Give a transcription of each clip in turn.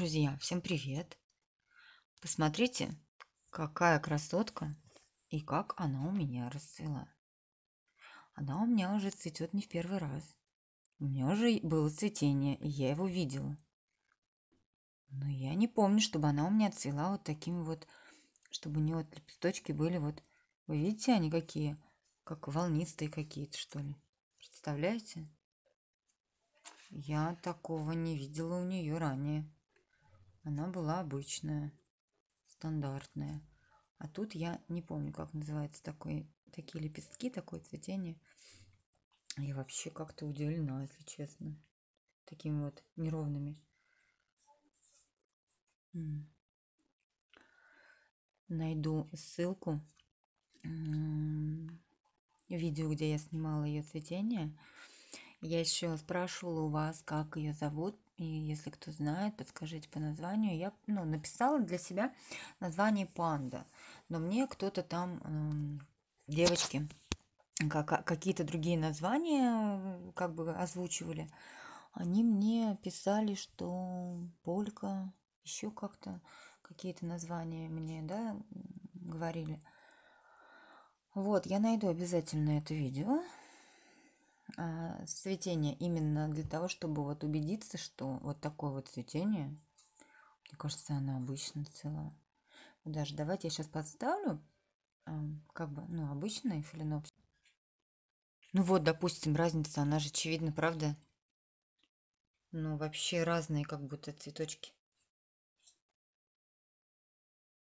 друзья, всем привет! Посмотрите, какая красотка и как она у меня расцвела. Она у меня уже цветет не в первый раз. У меня уже было цветение, и я его видела. Но я не помню, чтобы она у меня цвела вот такими вот, чтобы у нее вот лепесточки были вот, вы видите, они какие, как волнистые какие-то, что ли. Представляете? Я такого не видела у нее ранее. Она была обычная, стандартная. А тут я не помню, как называется такой, такие лепестки, такое цветение. Я вообще как-то удивлена, если честно. Такими вот неровными. Найду ссылку видео, где я снимала ее цветение. Я еще спрашивала у вас, как ее зовут, и если кто знает, подскажите по названию. Я ну, написала для себя название панда, но мне кто-то там, эм, девочки, как, какие-то другие названия как бы озвучивали. Они мне писали, что полька, еще как-то какие-то названия мне, да, говорили. Вот, я найду обязательно это видео цветение именно для того, чтобы вот убедиться, что вот такое вот цветение, мне кажется, оно обычно целое. Даже давайте я сейчас подставлю, а, как бы, ну, обычный фаленопсис. Ну вот, допустим, разница, она же очевидна, правда? Ну, вообще разные как будто цветочки.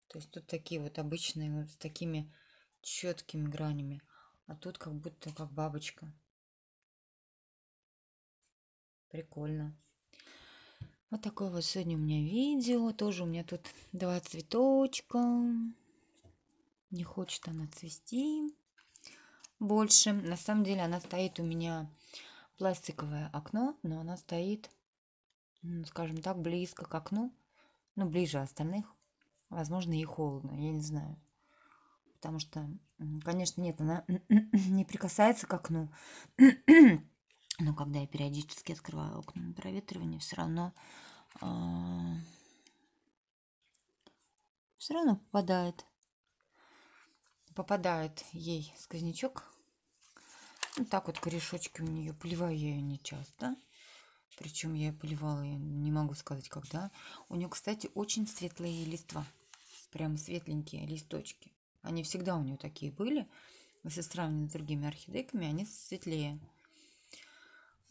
То есть тут такие вот обычные, вот с такими четкими гранями. А тут как будто как бабочка. Прикольно. Вот такое вот сегодня у меня видео. Тоже у меня тут два цветочка. Не хочет она цвести больше. На самом деле она стоит у меня пластиковое окно, но она стоит, скажем так, близко к окну. Ну, ближе остальных. Возможно, ей холодно, я не знаю. Потому что, конечно, нет, она не прикасается к окну но когда я периодически открываю окна на проветривание, все равно э, все равно попадает попадает ей сквознячок. Вот так вот корешочки у нее. Поливаю я ее не часто. Причем я поливала, я не могу сказать когда. У нее, кстати, очень светлые листва. Прям светленькие листочки. Они всегда у нее такие были. Если сравнивать с другими орхидейками, они светлее.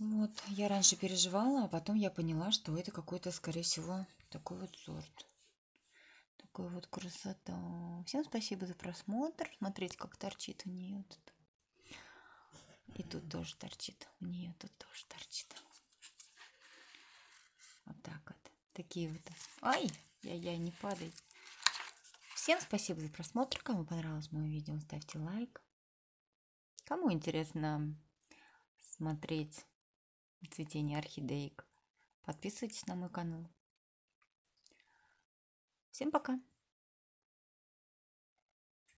Вот, я раньше переживала, а потом я поняла, что это какой-то, скорее всего, такой вот сорт. Такой вот красота. Всем спасибо за просмотр. Смотрите, как торчит у нее тут. И тут тоже торчит. У нее тут тоже торчит. Вот так вот. Такие вот. Ай, я-я, не падай. Всем спасибо за просмотр. Кому понравилось мое видео, ставьте лайк. Кому интересно смотреть цветение орхидеек. Подписывайтесь на мой канал. Всем пока!